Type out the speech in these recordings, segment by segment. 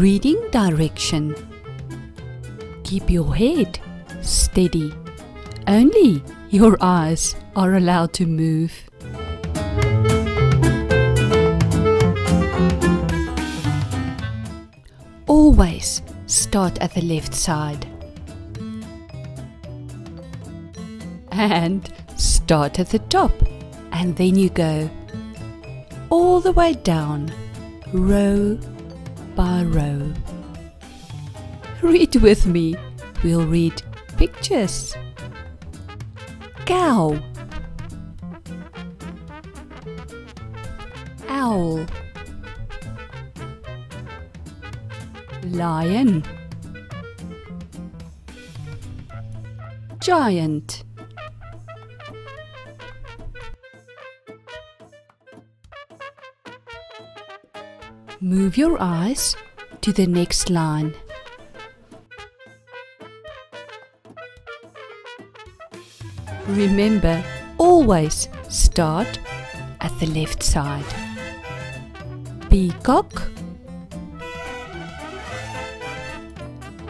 Reading direction. Keep your head steady. Only your eyes are allowed to move. Always start at the left side. And start at the top, and then you go all the way down, row by row. Read with me. We'll read pictures. Cow. Owl. Lion. Giant. Move your eyes to the next line. Remember, always start at the left side. Peacock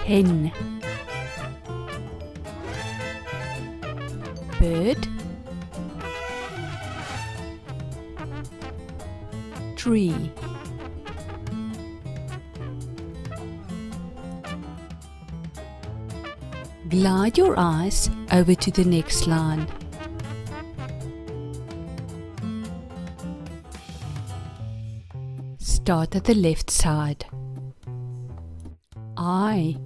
Hen Bird Tree Glide your eyes over to the next line. Start at the left side. Eye.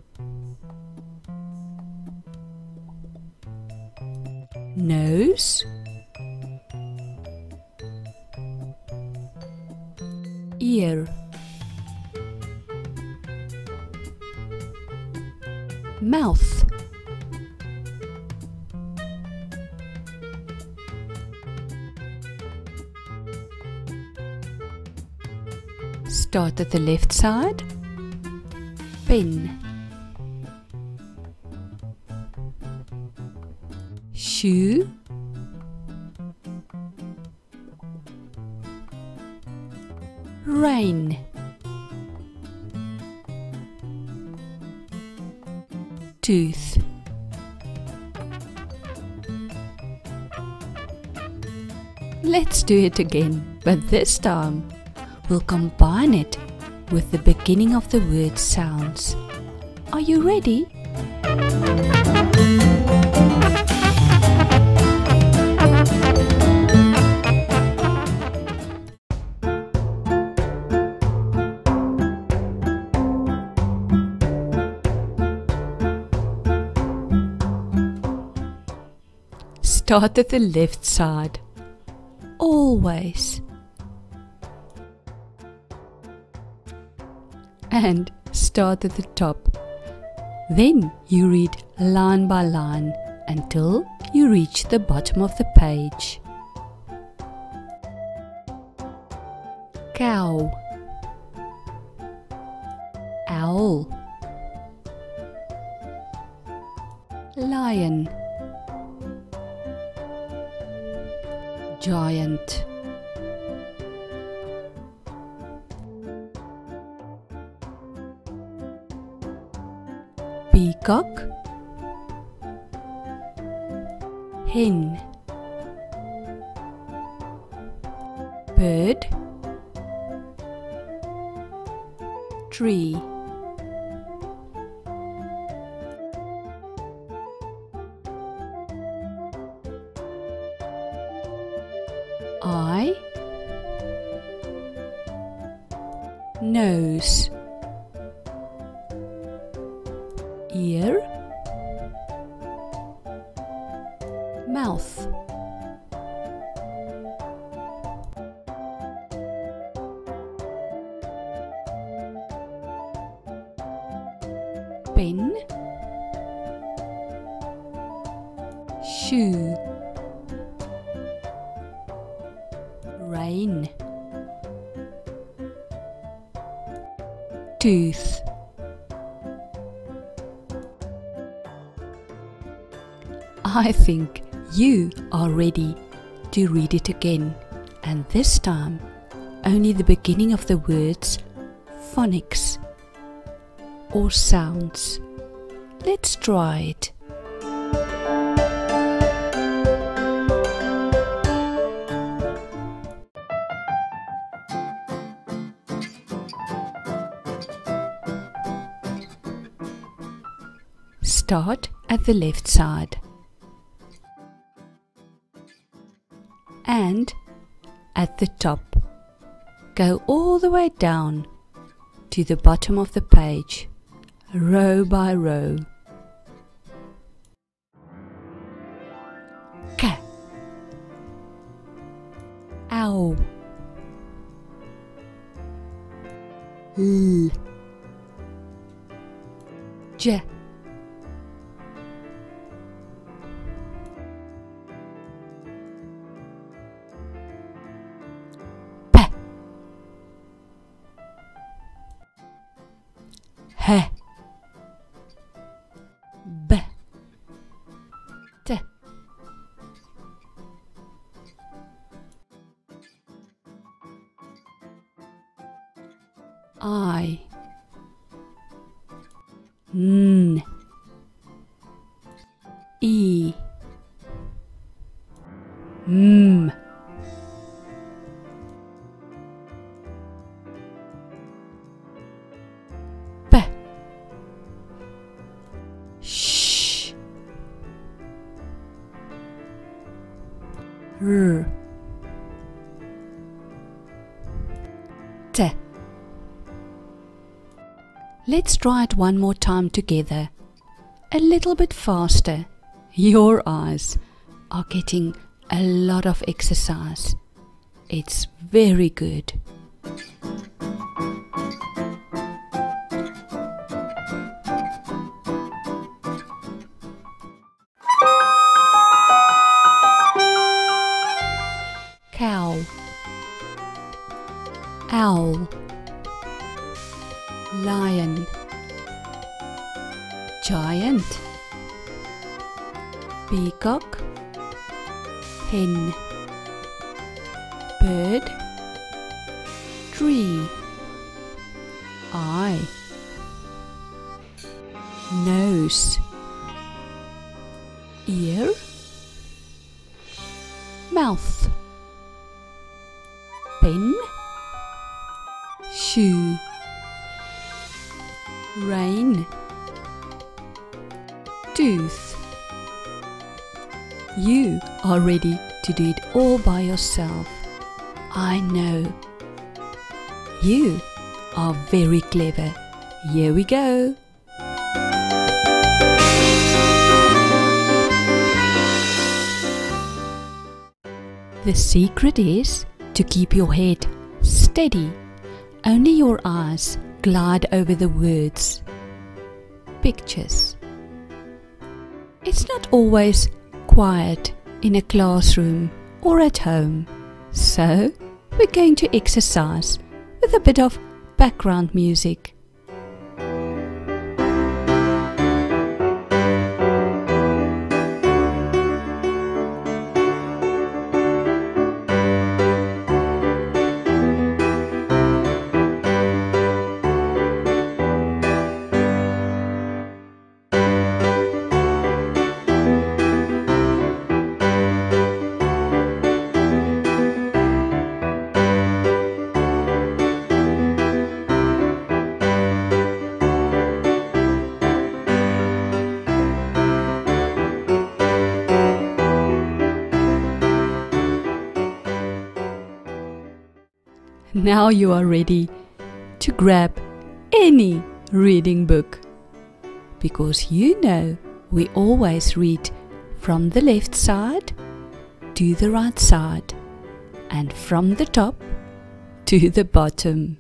Nose. Ear. Mouth. Start at the left side. pin, Shoe. Rain. Tooth. Let's do it again, but this time we'll combine it with the beginning of the word sounds. Are you ready? Start at the left side. Always. And start at the top. Then you read line by line until you reach the bottom of the page. Cow Owl Lion Giant peacock. Hen. Bird. Tree. Eye. Nose pen shoe. Rain. Tooth. I think you are ready to read it again, and this time only the beginning of the words phonics or sounds. Let's try it. Start at the left side. And at the top, go all the way down to the bottom of the page, row by row. K. Ow. L. J. H E. M. P. Sh. R. T. Let's try it one more time together. A little bit faster. Your eyes are getting a lot of exercise. It's very good. Cow Owl Lion Giant Peacock Hen Bird Tree Eye Nose Ear Mouth Pen Shoe Rain Tooth You are ready to do it all by yourself. I know. You are very clever. Here we go. The secret is to keep your head steady. Only your eyes glide over the words. Pictures. It's not always quiet in a classroom or at home. So, we're going to exercise with a bit of background music. Now you are ready to grab any reading book. Because you know we always read from the left side to the right side and from the top to the bottom.